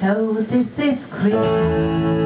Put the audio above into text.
So this is Christmas.